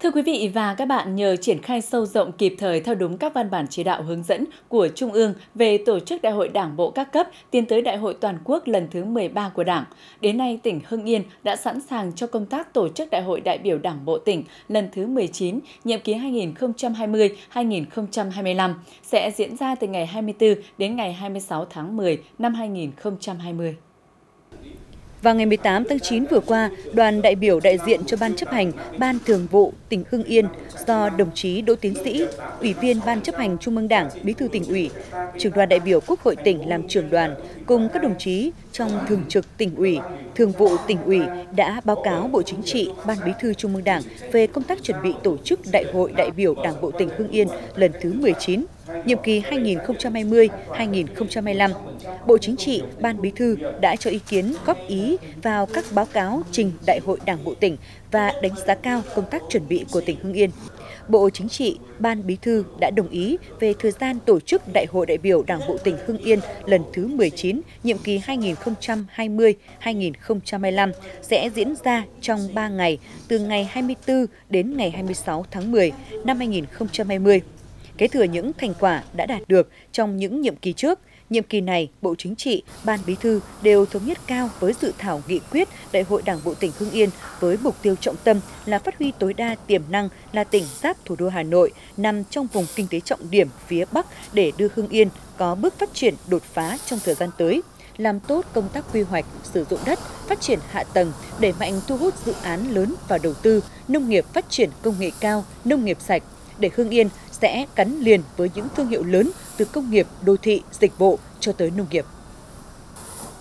Thưa quý vị và các bạn, nhờ triển khai sâu rộng kịp thời theo đúng các văn bản chỉ đạo hướng dẫn của Trung ương về tổ chức Đại hội Đảng bộ các cấp tiến tới Đại hội toàn quốc lần thứ 13 của Đảng, đến nay tỉnh Hưng Yên đã sẵn sàng cho công tác tổ chức Đại hội đại biểu Đảng bộ tỉnh lần thứ 19, nhiệm kỳ 2020-2025 sẽ diễn ra từ ngày 24 đến ngày 26 tháng 10 năm 2020. Vào ngày 18 tháng 9 vừa qua, đoàn đại biểu đại diện cho Ban chấp hành Ban Thường vụ tỉnh Hưng Yên do đồng chí Đỗ Tiến Sĩ, Ủy viên Ban chấp hành Trung ương Đảng, Bí thư tỉnh ủy, trưởng đoàn đại biểu Quốc hội tỉnh làm trưởng đoàn cùng các đồng chí trong thường trực tỉnh ủy, thường vụ tỉnh ủy đã báo cáo Bộ Chính trị, Ban Bí thư Trung ương Đảng về công tác chuẩn bị tổ chức Đại hội đại biểu Đảng bộ tỉnh Hưng Yên lần thứ 19 nhiệm kỳ 2020-2025, Bộ Chính trị, Ban Bí thư đã cho ý kiến góp ý vào các báo cáo trình Đại hội Đảng bộ tỉnh và đánh giá cao công tác chuẩn bị của tỉnh Hưng Yên. Bộ Chính trị, Ban Bí thư đã đồng ý về thời gian tổ chức Đại hội đại biểu Đảng bộ tỉnh Hưng Yên lần thứ 19, nhiệm kỳ 2020-2025 sẽ diễn ra trong 3 ngày, từ ngày 24 đến ngày 26 tháng 10 năm 2020 kế thừa những thành quả đã đạt được trong những nhiệm kỳ trước. Nhiệm kỳ này, Bộ Chính trị, Ban Bí thư đều thống nhất cao với dự thảo nghị quyết Đại hội Đảng bộ tỉnh Hưng Yên với mục tiêu trọng tâm là phát huy tối đa tiềm năng là tỉnh giáp thủ đô Hà Nội nằm trong vùng kinh tế trọng điểm phía Bắc để đưa Hưng Yên có bước phát triển đột phá trong thời gian tới làm tốt công tác quy hoạch, sử dụng đất, phát triển hạ tầng, đẩy mạnh thu hút dự án lớn vào đầu tư, nông nghiệp phát triển công nghệ cao, nông nghiệp sạch, để Hưng Yên sẽ gắn liền với những thương hiệu lớn từ công nghiệp, đô thị, dịch vụ cho tới nông nghiệp.